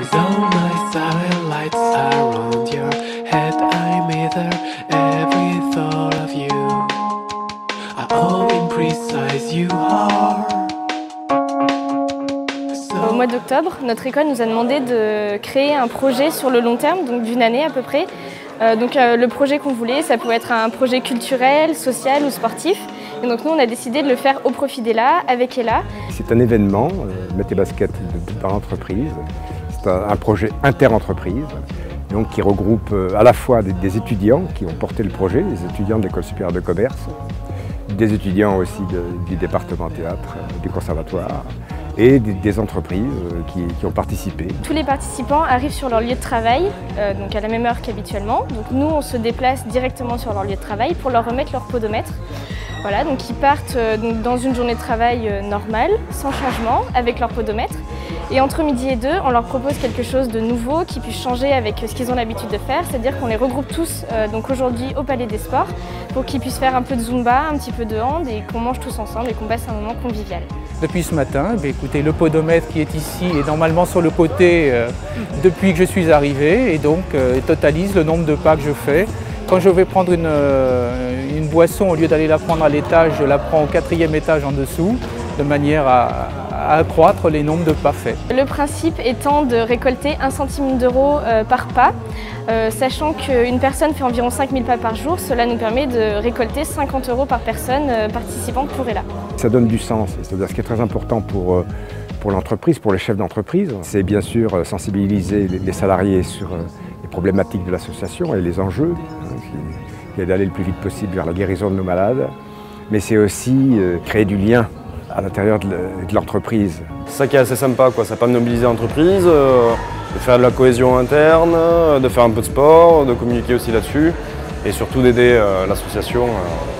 With all my satellites around your head, I'm either every thought of you. I all imprecise you are. Au mois d'octobre, notre école nous a demandé de créer un projet sur le long terme, donc d'une année à peu près. Euh, donc euh, le projet qu'on voulait, ça pouvait être un projet culturel, social ou sportif. Et donc nous, on a décidé de le faire au profit d'Ella, avec Ella. C'est un événement, euh, Mettez Basket par entreprise. C'est un, projet inter-entreprise donc, qui regroupe euh, à la fois des, étudiants qui ont porté le projet, des étudiants de l'école supérieure de commerce, des étudiants aussi du département théâtre, euh, du conservatoire, et des, entreprises euh, qui, ont participé. Tous les participants arrivent sur leur lieu de travail, donc à la même heure qu'habituellement. Donc nous, on se déplace directement sur leur lieu de travail pour leur remettre leur podomètre. Voilà, donc ils partent dans une journée de travail normale, sans changement, avec leur podomètre. Et entre midi et deux, on leur propose quelque chose de nouveau qui puisse changer avec ce qu'ils ont l'habitude de faire, c'est-à-dire qu'on les regroupe tous euh, donc aujourd'hui au Palais des Sports pour qu'ils puissent faire un peu de zumba, un petit peu de hand et qu'on mange tous ensemble et qu'on passe un moment convivial. Depuis ce matin, eh écoutez, le podomètre qui est ici est normalement sur le côté euh, depuis que je suis arrivé et donc euh, totalise le nombre de pas que je fais. Quand je vais prendre une boisson, au lieu d'aller la prendre à l'étage, je la prends au quatrième étage en dessous, de manière à, à accroître les nombres de pas faits. Le principe étant de récolter 1 centime d'euro euh, par pas, euh, sachant qu'une personne fait environ 5000 pas par jour, cela nous permet de récolter 50 euros par personne euh, participante pour ELA. Ça donne du sens. C'est-à-dire ce qui est très important pour, euh, pour l'entreprise, pour les chefs d'entreprise, c'est bien sûr euh, sensibiliser les les salariés sur euh, les problématiques de l'association et les enjeux, hein, qui, est d'aller le plus vite possible vers la guérison de nos malades. Mais c'est aussi euh, créer du lien à l'intérieur de le- de l'entreprise. C'est ça qui est assez sympa, quoi. ça permet de mobiliser l'entreprise, euh, de faire de la cohésion interne, euh, de faire un peu de sport, de communiquer aussi là-dessus et surtout d'aider euh, l'association,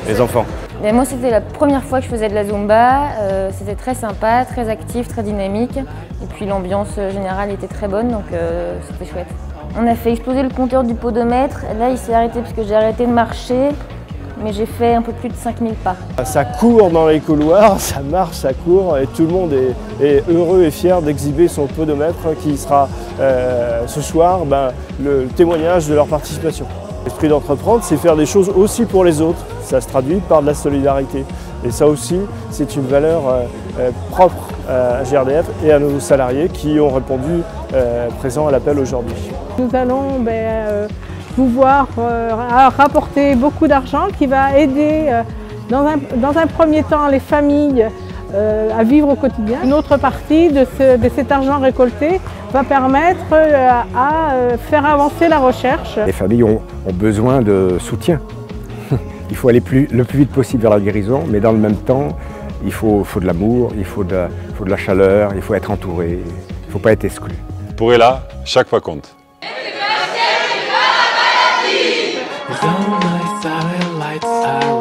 les enfants. Moi, c'était la première fois que je faisais de la Zumba. C'était très sympa, très actif, très dynamique. Et puis l'ambiance générale était très bonne, donc c'était chouette. On a fait exploser le compteur du podomètre. Là, il s'est arrêté parce que j'ai arrêté de marcher. Mais j'ai fait un peu plus de 5000 pas. Ça court dans les couloirs, ça marche, ça court et tout le monde est, est heureux et fier d'exhiber son podomètre qui sera euh, ce soir ben, le témoignage de leur participation. L'esprit d'entreprendre, c'est faire des choses aussi pour les autres. Ça se traduit par de la solidarité. Et ça aussi, c'est une valeur euh, euh, propre à GRDF et à nos salariés qui ont répondu euh, présent à l'appel aujourd'hui. Nous allons ben, euh, pouvoir euh, ra- rapporter beaucoup d'argent qui va aider euh, dans, un, dans un premier temps les familles euh, à vivre au quotidien. Une autre partie de, ce- de cet argent récolté va permettre euh, à euh, faire avancer la recherche. Les familles ont, ont besoin de soutien. Il faut aller plus- le plus vite possible vers la guérison, mais dans le même temps, il faut, faut de l'amour, il faut de, la- faut de la chaleur, il faut être entouré, il ne faut pas être exclu. Pour Ella, chaque fois compte. Though my satellite's are